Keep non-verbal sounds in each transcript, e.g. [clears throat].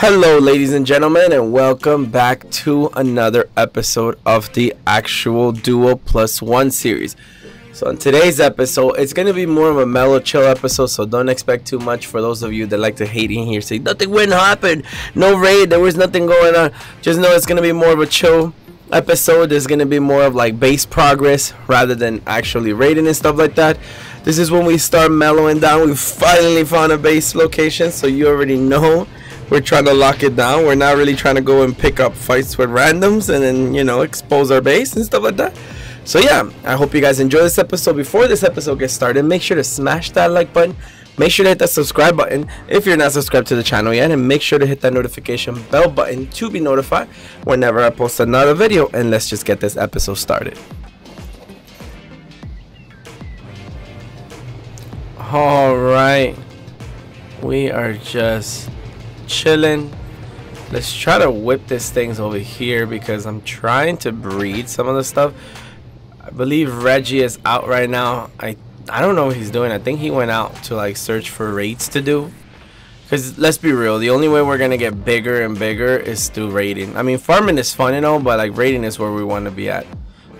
Hello, ladies and gentlemen, and welcome back to another episode of the actual Duo Plus One series. So, in today's episode, it's going to be more of a mellow, chill episode, so don't expect too much for those of you that like to hate in here. Say, nothing went happened, no raid, there was nothing going on. Just know it's going to be more of a chill episode. There's going to be more of like base progress rather than actually raiding and stuff like that. This is when we start mellowing down. We finally found a base location, so you already know we're trying to lock it down. We're not really trying to go and pick up fights with randoms and then, you know, expose our base and stuff like that. So yeah, I hope you guys enjoy this episode. Before this episode gets started, make sure to smash that like button. Make sure to hit that subscribe button if you're not subscribed to the channel yet. And make sure to hit that notification bell button to be notified whenever I post another video. And let's just get this episode started. Alright. We are just chilling. Let's try to whip this things over here because I'm trying to breed some of the stuff. I believe Reggie is out right now. I I don't know what he's doing. I think he went out to like search for raids to do. Because let's be real, the only way we're going to get bigger and bigger is through raiding. I mean, farming is fun and all, but like raiding is where we want to be at.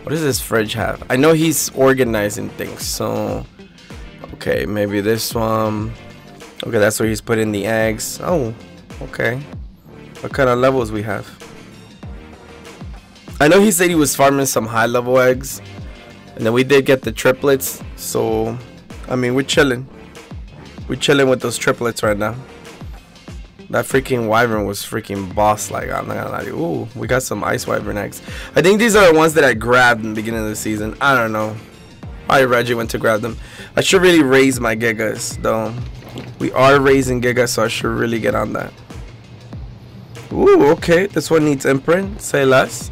What does this fridge have? I know he's organizing things, so... Okay, maybe this one. Okay, that's where he's putting the eggs. Oh, Okay. What kind of levels we have? I know he said he was farming some high level eggs. And then we did get the triplets. So, I mean, we're chilling. We're chilling with those triplets right now. That freaking wyvern was freaking boss like. I'm not gonna lie to you. Ooh, we got some ice wyvern eggs. I think these are the ones that I grabbed in the beginning of the season. I don't know. I Reggie went to grab them. I should really raise my gigas though. We are raising gigas, so I should really get on that. Ooh, okay. This one needs imprint. Say less.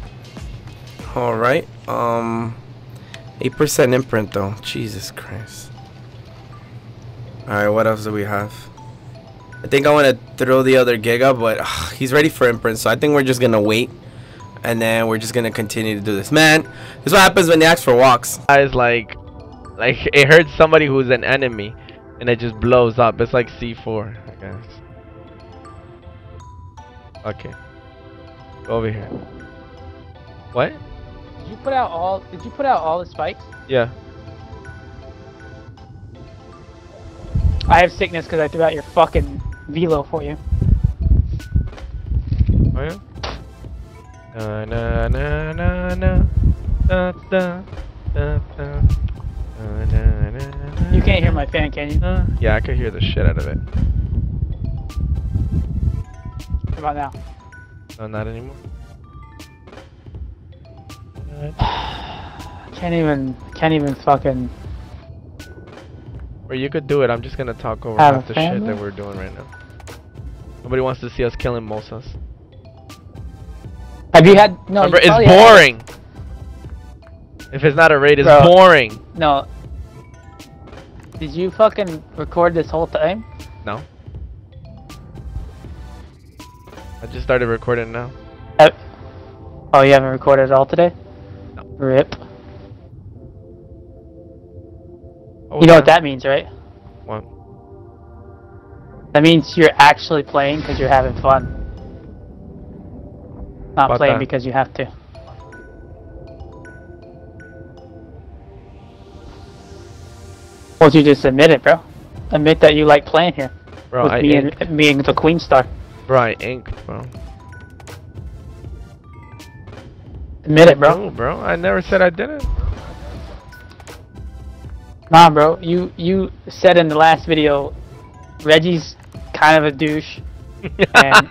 Alright. Um, 8% imprint though. Jesus Christ. Alright, what else do we have? I think I want to throw the other Giga, but ugh, he's ready for imprint. So I think we're just going to wait. And then we're just going to continue to do this. Man, this is what happens when they ask for walks. Guys, like, like it hurts somebody who's an enemy. And it just blows up. It's like C4, I guess. Okay. Go over here. What? Did you put out all? Did you put out all the spikes? Yeah. I have sickness because I threw out your fucking velo for you. Oh yeah. Na na na na na. Da da da da. Na, na, na, na, You can't hear my fan, can you? Uh, yeah, I could hear the shit out of it. About now? No, not anymore. [sighs] Can't even. Can't even fucking. Or you could do it. I'm just gonna talk over half the shit that we're doing right now. Nobody wants to see us killing Mosas. Have you had? No. Remember, you it's probably had- boring. If it's not a raid, it's Bro. boring. no. Did you fucking record this whole time? No. I just started recording now. Uh, oh, you haven't recorded at all today? No. Rip. Oh, you know yeah. what that means, right? What? That means you're actually playing because you're having fun. Not About playing that? because you have to. Well, you just admit it, bro. Admit that you like playing here Bro, with I me and me and the Queen Star. Bro, I inked, bro. Admit it, bro. No, bro. I never said I didn't. Nah, bro. You you said in the last video, Reggie's kind of a douche. [laughs] I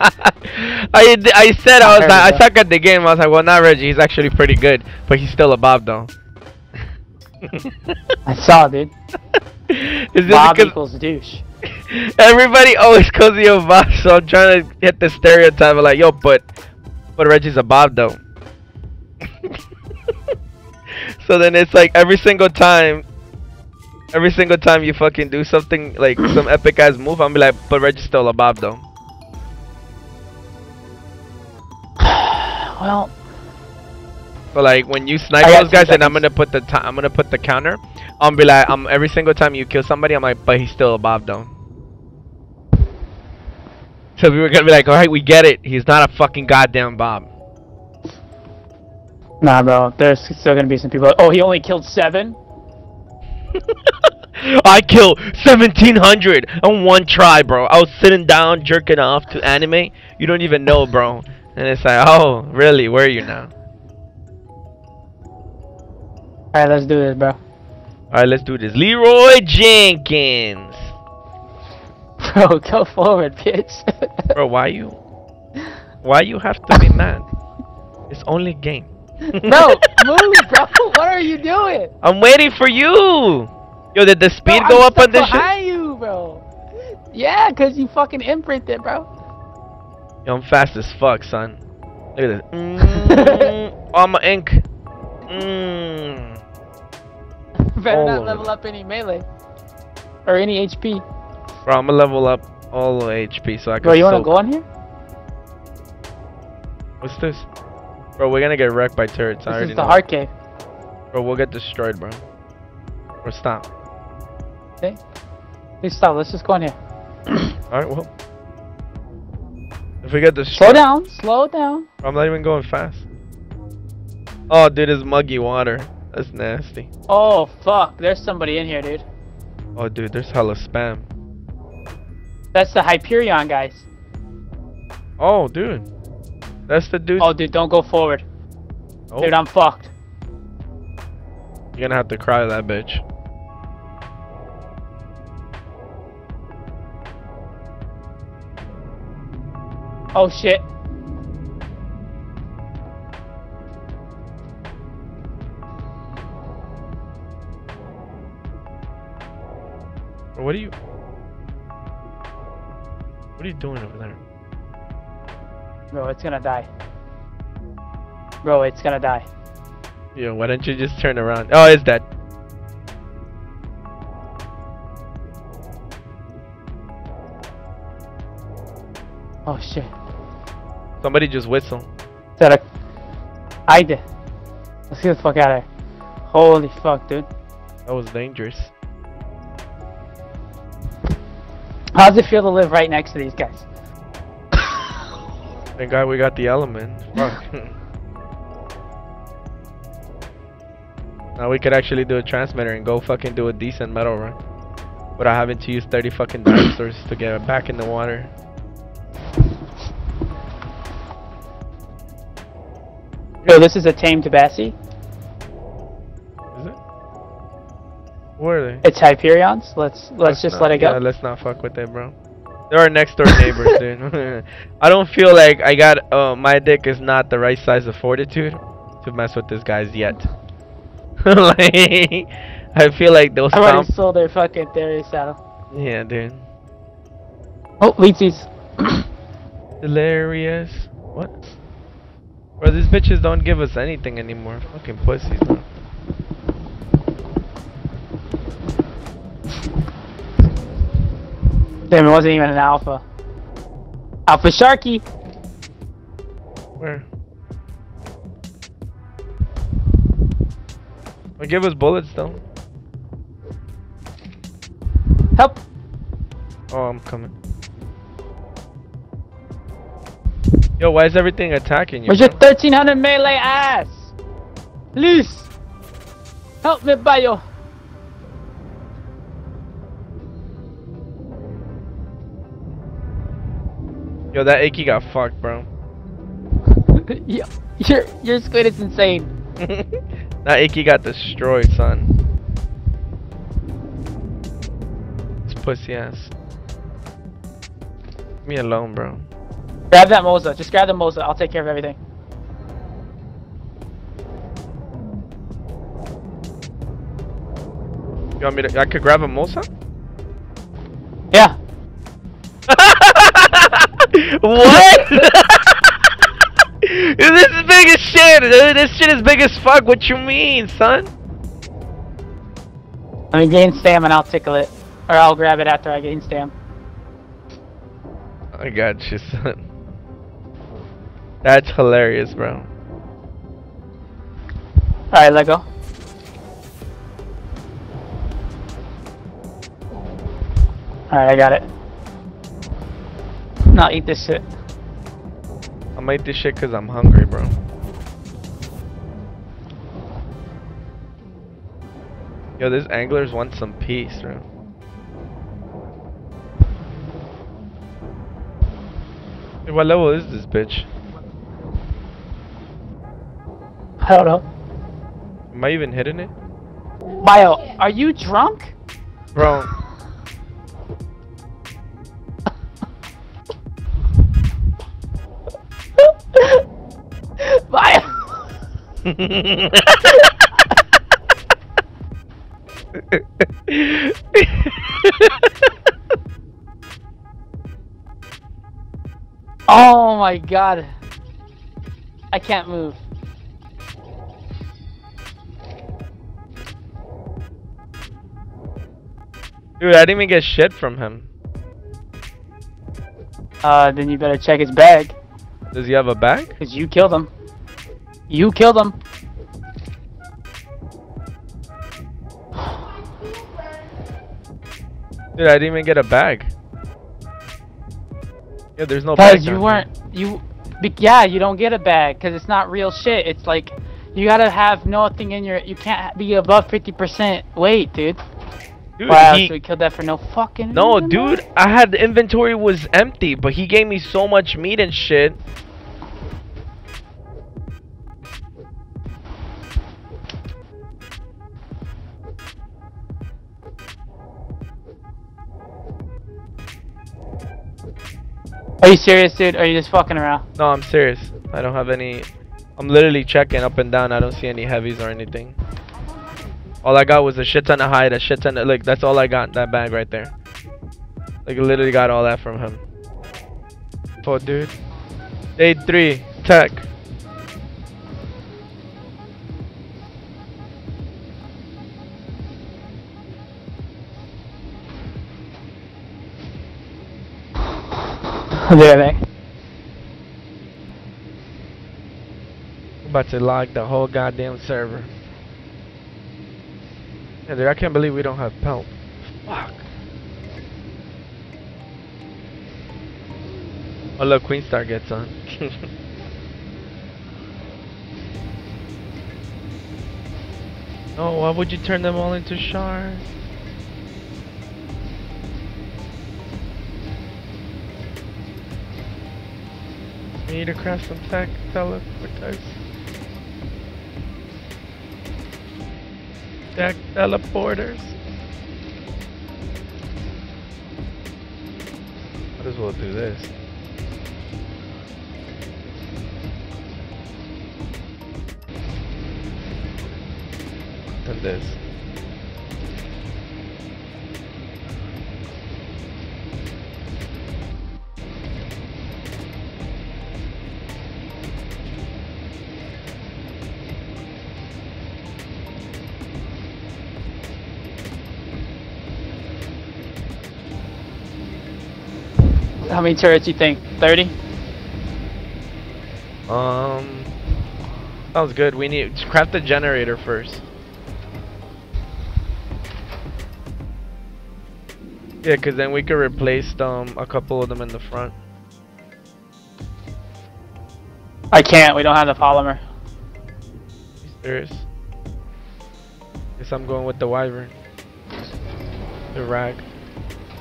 I, said I was like, I suck at the game. I was like, well, not Reggie. He's actually pretty good, but he's still a Bob though. [laughs] I saw, dude. [laughs] Bob equals douche. Everybody always calls you a Bob? So I'm trying to hit the stereotype of like, yo, but but Reggie's a Bob though. [laughs] so then it's like every single time, every single time you fucking do something like [clears throat] some epic ass move, I'm be like, but Reggie's still a Bob though. Well, So like when you snipe I those two guys, and I'm gonna put the ti I'm gonna put the counter. I'm be like, um, every single time you kill somebody, I'm like, but he's still a Bob though. So we were gonna be like, all right, we get it. He's not a fucking goddamn Bob. Nah, bro. There's still gonna be some people. Oh, he only killed seven. [laughs] I killed 1700 on one try, bro. I was sitting down jerking off to anime. You don't even know, bro. And it's like, oh, really? Where are you now? All right, let's do this, bro. All right, let's do this. Leroy Jenkins. [laughs] Bro, go forward, bitch. Bro, why you? [laughs] Why you have to be mad? It's only a game. [laughs] no, move, bro. What are you doing? I'm waiting for you. Yo, did the speed Bro, go I'm up on this shit? behind you, bro. Yeah, cause you fucking imprinted, bro. Yo, I'm fast as fuck, son. Look at this. Mm, oh, my ink. Mm. Better All not level up any melee or any HP. Bro, I'm gonna level up all the HP so I can. Bro, you wanna go on here? What's this? Bro, we're gonna get wrecked by turrets. I This already is the know. hard cave. Bro, we'll get destroyed, bro. Bro, stop. Okay. Please stop. Let's just go on here. [clears throat] Alright, well. If we get destroyed. Slow down. Slow down. I'm not even going fast. Oh, dude, it's muggy water. That's nasty. Oh fuck. There's somebody in here, dude. Oh, dude, there's hella spam. That's the Hyperion guys. Oh, dude. That's the dude. Oh, dude, don't go forward. Oh, Dude, I'm fucked. you're gonna have to cry that bitch. Oh shit. What are you? What are you doing over there? Bro, it's gonna die. Bro, it's gonna die. Yo, why don't you just turn around? Oh, it's dead. Oh shit. Somebody just whistle. Is that a... I did. Let's get the fuck out of here. Holy fuck, dude. That was dangerous. How does it feel to live right next to these guys? Thank God we got the element. Now we could actually do a transmitter and go fucking do a decent metal run. Without having to use 30 fucking dinosaurs to get back in the water. Yo, this is a tame Tabassi. Where are they? It's Hyperions. Let's let's just not- let it go. Yeah, let's not fuck with it, bro. They're our next door neighbors, [laughs] dude. [laughs] I don't feel like I got uh, my dick is not the right size of fortitude to mess with these guys yet. [laughs] like, I feel like those I already sold their fucking theory saddle. Yeah, dude. Oh, Leetsies. Hilarious. [coughs] What? Bro, these bitches don't give us anything anymore. Fucking pussies, bro. Damn, it wasn't even an alpha. Alpha Sharky. Where? Well, give us bullets though. Help. Oh, I'm coming. Yo, why is everything attacking you? Where's your 1300 melee ass? Please. Help me, Bayo. Yo, that Icky got fucked, bro. [laughs] Yo, your your squid is insane. [laughs] that Icky got destroyed, son. It's pussy ass. Leave me alone, bro. Grab that Moza. Just grab the Moza. I'll take care of everything. You want me to? I could grab a Mosa? Yeah. [laughs] what? [laughs] this is big as shit. This shit is big as fuck. What you mean, son? Let me gain stam and I'll tickle it. Or I'll grab it after I gain stam. I got you, son. That's hilarious, bro. Alright, let go. Alright, I got it. No, eat this shit. I might eat this shit because I'm hungry, bro. Yo, these anglers want some peace, bro. Hey, what level is this bitch? I don't know. Am I even hitting it? Bio, are you drunk? Bro, [laughs] oh my god. I can't move. Dude, I didn't even get shit from him. Uh, then you better check his bag. Does he have a bag? Because you killed him. You killed him. Dude, I didn't even get a bag. Yeah, there's no bag. Because you weren't. You. Yeah, you don't get a bag because it's not real shit. It's like. You gotta have nothing in your. You can't be above 50% weight, dude. Dude, wow, he- so we killed that for no fucking No, reason, dude, I had the inventory was empty, but he gave me so much meat and shit. Are you serious, dude? Are you just fucking around? No, I'm serious. I don't have any. I'm literally checking up and down. I don't see any heavies or anything. All I got was a shit ton of hide, a shit ton of. Look, that's all I got in that bag right there. Like, I literally got all that from him. Oh, dude. Day three, tech. [laughs] Back. I'm about to log the whole goddamn server. Yeah, I can't believe we don't have pelt. Fuck. Oh look, Queen Star gets on. [laughs] oh, why would you turn them all into shards? We need to craft some tech teleporters. Tech teleporters. Might as well do this. And this. How many turrets you think? 30? Um, sounds good. We need to craft the generator first. Yeah, cause then we could replace um a couple of them in the front. I can't. We don't have the polymer. You serious? Guess I'm going with the wyvern. The rag.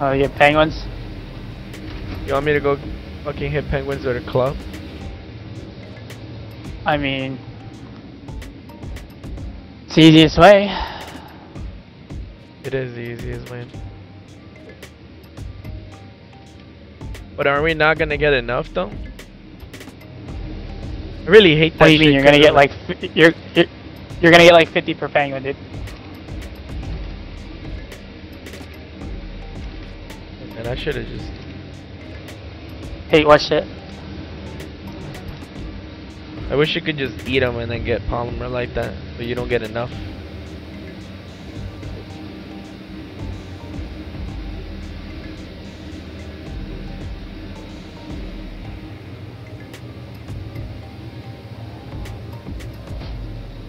Oh, you get penguins? You want me to go fucking hit penguins with a club? I mean, it's the easiest way. It is the easiest way. But are we not gonna get enough though? I really hate that What do you mean? You're gonna get like you're you're, you're gonna get like 50 per penguin, dude. And I should have just. Hey, what shit? I wish you could just eat them and then get polymer like that, but you don't get enough.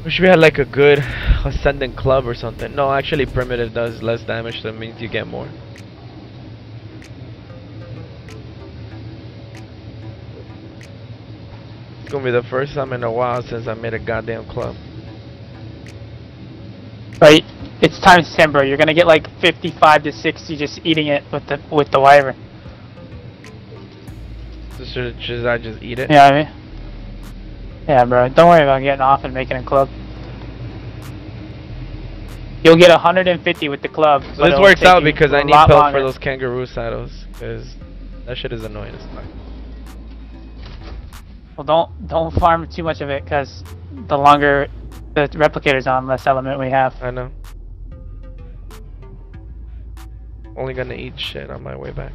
Wish we had like a good ascendant club or something. No, actually primitive does less damage, so it means you get more. Gonna be the first time in a while since I made a goddamn club. Right? It's times ten, bro. You're gonna get like 55 to 60 just eating it with the with the wyvern. So should, should I just eat it? Yeah, I mean? Yeah, bro. Don't worry about getting off and making a club. You'll get 150 with the club. So this works out because I need longer. for those kangaroo saddles. Because that shit is annoying as fuck. Well, don't don't farm too much of it because the longer the replicator's on, less element we have. I know. Only gonna eat shit on my way back.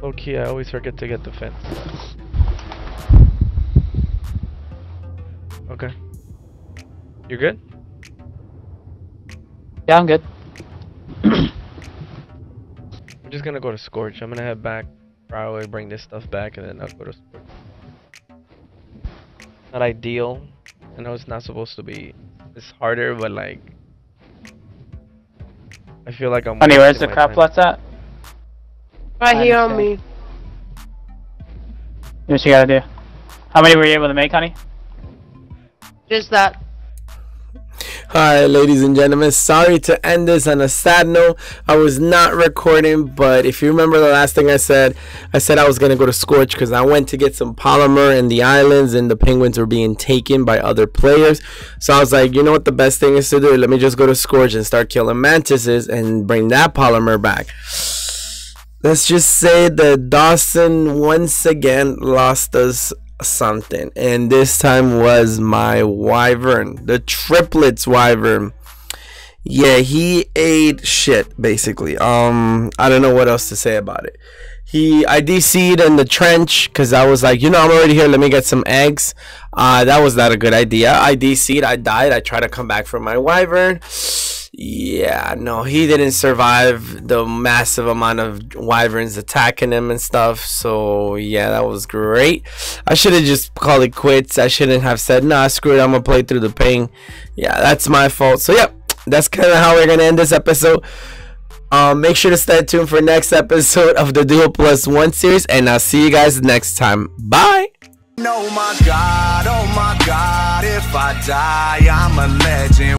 Low key, I always forget to get the fence. Okay. You good? Yeah, I'm good. I'm just gonna go to Scorch. I'm gonna head back, probably bring this stuff back, and then I'll go to Scorch. Not ideal. I know it's not supposed to be. It's harder, but like, I feel like I'm. Honey, where's the my crap time. plots at? Right I here on understand. me. What you gotta do? How many were you able to make, honey? Just that. Hi, ladies and gentlemen. Sorry to end this on a sad note. I was not recording, but if you remember the last thing I said, I said I was going to go to Scorch because I went to get some polymer in the islands and the penguins were being taken by other players. So I was like, you know what the best thing is to do? Let me just go to Scorch and start killing mantises and bring that polymer back. Let's just say that Dawson once again lost us something. And this time was my wyvern the triplets wyvern. Yeah he ate shit basically. Um i don't know what else to say about it. He i dc'd in the trench because i was like you know i'm already here let me get some eggs. Uh that was not a good idea. I dc'd i died i tried to come back for my wyvern yeah, no, he didn't survive the massive amount of wyverns attacking him and stuff. So yeah, that was great. I should have just called it quits. I shouldn't have said, nah, screw it, I'm gonna play through the pain. Yeah, that's my fault. So yep, that's kind of how we're gonna end this episode. Um, make sure to stay tuned for next episode of the Duo Plus One series, and I'll see you guys next time. Bye. Oh my god, oh my god, if I die, I'm a legend.